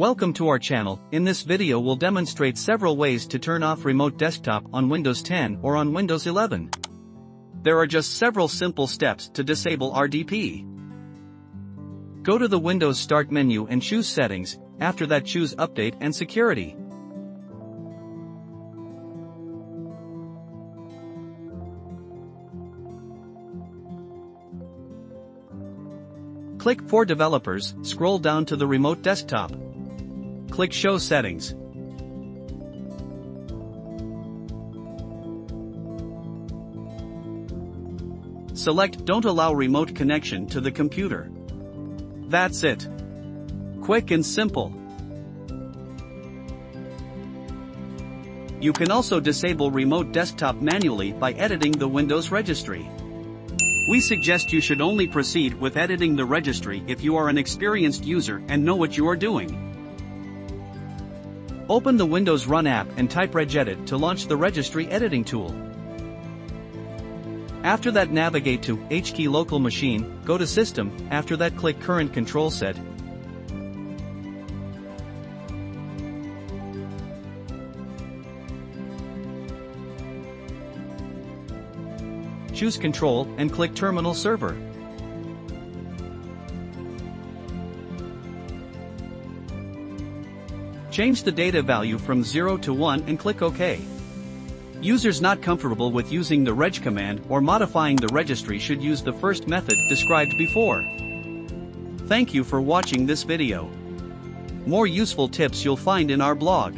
Welcome to our channel, in this video we'll demonstrate several ways to turn off remote desktop on Windows 10 or on Windows 11. There are just several simple steps to disable RDP. Go to the Windows Start menu and choose Settings, after that choose Update and Security. Click For Developers, scroll down to the Remote Desktop. Click Show Settings. Select Don't allow remote connection to the computer. That's it. Quick and simple. You can also disable remote desktop manually by editing the Windows registry. We suggest you should only proceed with editing the registry if you are an experienced user and know what you are doing. Open the Windows Run app and type regedit to launch the registry editing tool. After that navigate to HKey local machine, go to system, after that click current control set. Choose control and click terminal server. Change the data value from 0 to 1 and click OK. Users not comfortable with using the reg command or modifying the registry should use the first method described before. Thank you for watching this video. More useful tips you'll find in our blog.